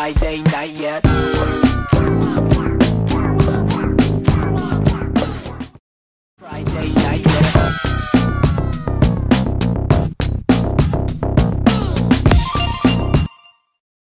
Friday